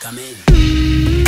Come in.